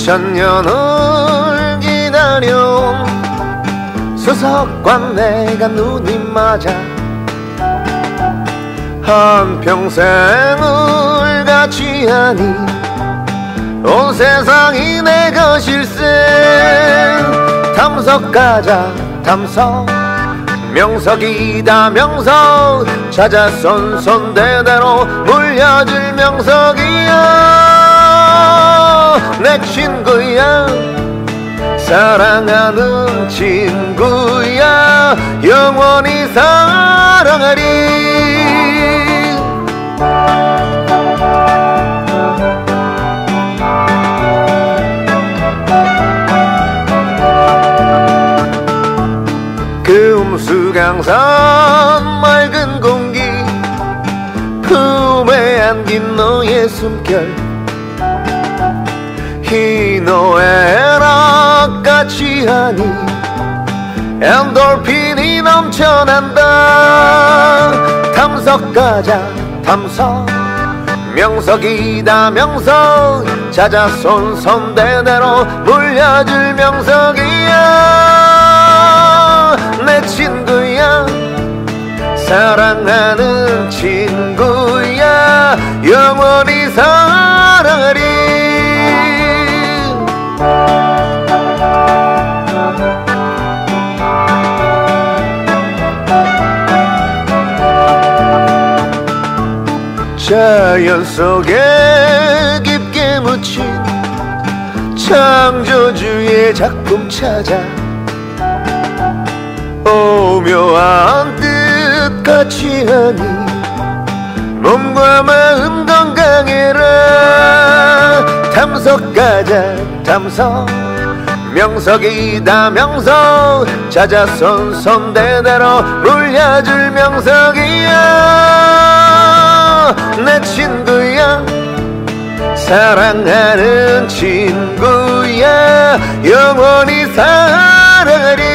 수천 년을 기다려. 수석과 내가 눈이 맞아 한평생을 같이 하니 온 세상이 내 것일세 탐석 가자 탐석. 명석이다 명석. 찾아 손손대대로 물려줄 명석이야 내 친구야. 사랑하는 친구야. 영원히 사랑하리. 그 음수강산 맑은 공기 품에 안긴 너의 숨결 희노애락 같이 하니 엔돌핀이 넘쳐난다. 탐석 가자 탐석. 명석이다 명석. 찾아 손손대대로 물려줄 명석이야. 내 친구야. 사랑하는 친구야. 영원히 자연 속에 깊게 묻힌 창조주의 작품 찾아 오묘한 뜻 같이 하니 몸과 마음 건강해라. 탐석 가자 탐석. 명석이다 명석. 찾아 손 손대대로 물려줄 명석이야 내 친구야. 사랑하는 친구야. 영원히 사랑하리